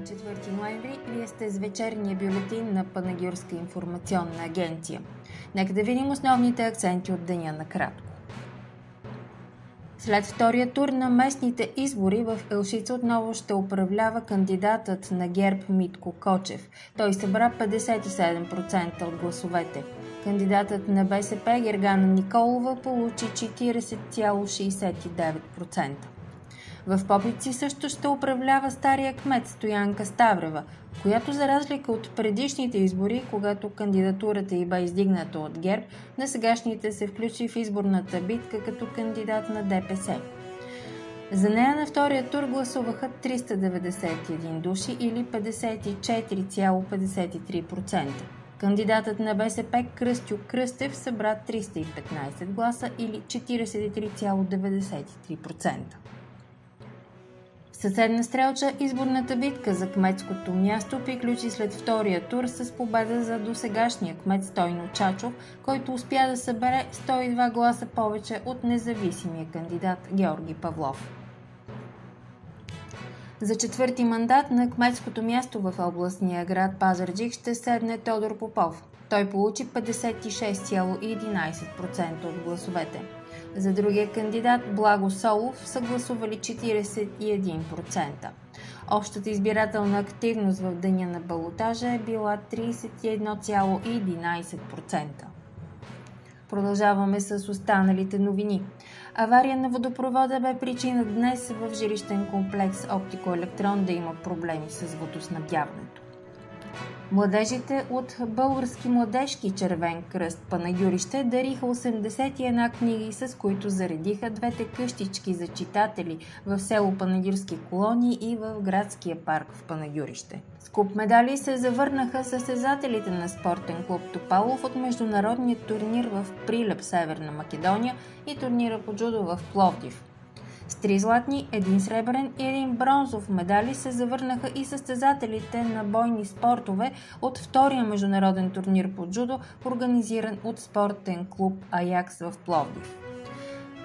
на 4 ноември. Вие сте с вечерния бюлетин на Панагюрска информационна агенция. Нека да видим основните акценти от деня на кратко. След втория тур на местните избори в Елшица отново ще управлява кандидатът на ГЕРБ Митко Кочев. Той събра 57% от гласовете. Кандидатът на БСП Гергана Николова получи 40,69%. В Попици също ще управлява стария кмет Стоянка Ставрева, която за разлика от предишните избори, когато кандидатурата й бе издигната от ГЕРБ, на сегашните се включи в изборната битка като кандидат на ДПС. За нея на втория тур гласуваха 391 души или 54,53%. Кандидатът на БСП Кръстю Кръстев събра 315 гласа или 43,93%. Съседна стрелча изборната битка за кметското място приключи след втория тур с победа за досегашния кмет Стойно Чачов, който успя да събере 102 гласа повече от независимия кандидат Георги Павлов. За четвърти мандат на кметското място в областния град Пазарджик ще седне Тодор Попов. Той получи 56,11% от гласовете. За другия кандидат Благо Солов са гласували 41%. Общата избирателна активност в деня на балотажа е била 31,11%. Продължаваме с останалите новини. Авария на водопровода бе причина днес в жилищен комплекс Оптико Електрон да има проблеми с водоснабдяването. Младежите от Български младежки червен кръст Панагюрище дариха 81 книги, с които заредиха двете къщички за читатели в село Панагюрски колони и в градския парк в Панагюрище. С куп медали се завърнаха състезателите на спортен клуб Топалов от международния турнир в Прилеп, Северна Македония и турнира по джудо в Пловдив. Три златни, един сребърен и един бронзов медали се завърнаха и състезателите на бойни спортове от втория международен турнир по джудо, организиран от спортен клуб Аякс в Пловдив.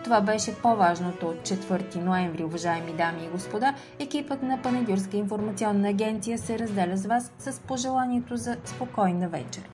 Това беше по-важното от 4 ноември, уважаеми дами и господа. Екипът на Панагюрска информационна агенция се разделя с вас с пожеланието за спокойна вечер.